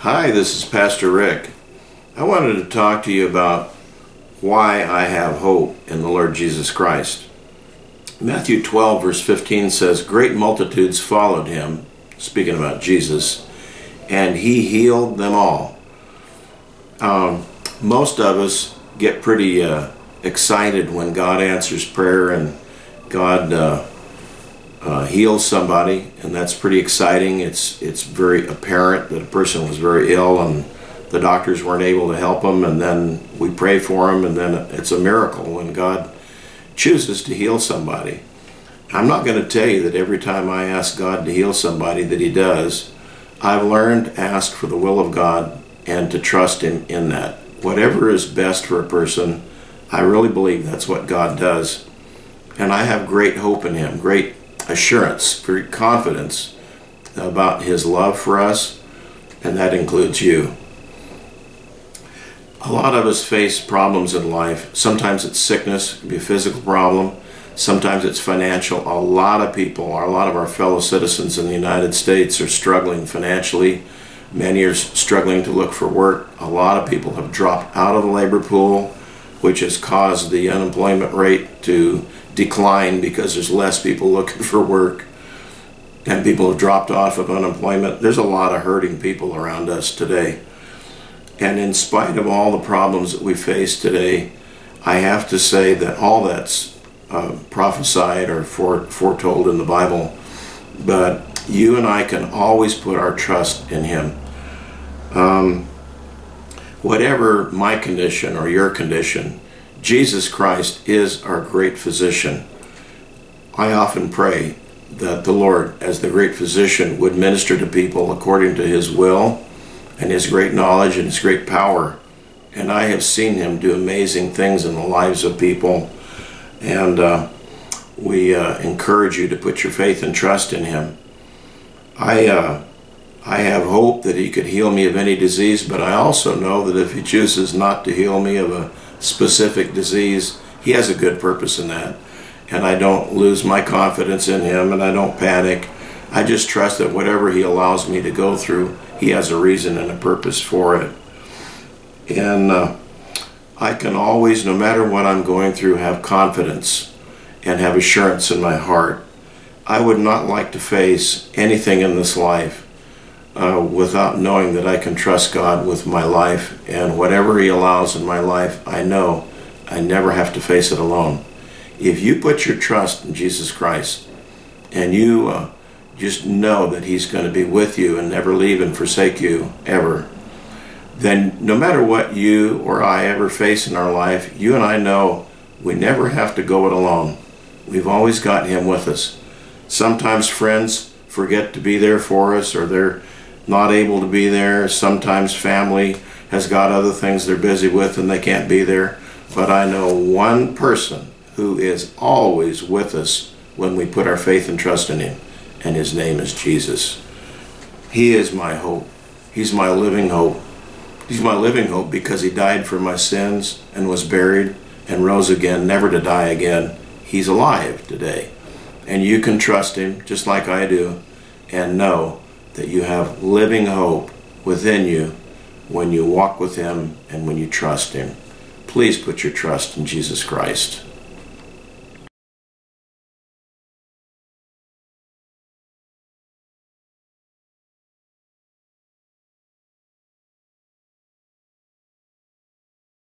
Hi, this is Pastor Rick. I wanted to talk to you about why I have hope in the Lord Jesus Christ. Matthew 12, verse 15 says, Great multitudes followed him, speaking about Jesus, and he healed them all. Um, most of us get pretty uh, excited when God answers prayer and God uh, uh, heals somebody, and that's pretty exciting. It's it's very apparent that a person was very ill and the doctors weren't able to help them, and then we pray for them, and then it's a miracle when God chooses to heal somebody. I'm not going to tell you that every time I ask God to heal somebody that He does. I've learned to ask for the will of God and to trust Him in that. Whatever is best for a person, I really believe that's what God does. And I have great hope in Him, great assurance, confidence about His love for us, and that includes you. A lot of us face problems in life. Sometimes it's sickness, it can be a physical problem. Sometimes it's financial. A lot of people, a lot of our fellow citizens in the United States are struggling financially. Many are struggling to look for work. A lot of people have dropped out of the labor pool, which has caused the unemployment rate to decline because there's less people looking for work and people have dropped off of unemployment. There's a lot of hurting people around us today. And in spite of all the problems that we face today, I have to say that all that's uh, prophesied or foretold in the Bible, but you and I can always put our trust in Him. Um, whatever my condition or your condition, Jesus Christ is our great physician. I often pray that the Lord, as the great physician, would minister to people according to His will and His great knowledge and His great power. And I have seen Him do amazing things in the lives of people. And uh, we uh, encourage you to put your faith and trust in Him. I, uh, I have hope that He could heal me of any disease, but I also know that if He chooses not to heal me of a specific disease, He has a good purpose in that. And I don't lose my confidence in Him and I don't panic. I just trust that whatever He allows me to go through, He has a reason and a purpose for it. And uh, I can always, no matter what I'm going through, have confidence and have assurance in my heart. I would not like to face anything in this life uh, without knowing that I can trust God with my life and whatever He allows in my life, I know I never have to face it alone. If you put your trust in Jesus Christ and you uh, just know that He's going to be with you and never leave and forsake you ever, then no matter what you or I ever face in our life, you and I know we never have to go it alone. We've always got Him with us. Sometimes friends forget to be there for us or they're not able to be there. Sometimes family has got other things they're busy with and they can't be there. But I know one person who is always with us when we put our faith and trust in Him, and His name is Jesus. He is my hope. He's my living hope. He's my living hope because He died for my sins and was buried and rose again, never to die again. He's alive today. And you can trust Him just like I do and know that you have living hope within you when you walk with Him and when you trust Him. Please put your trust in Jesus Christ.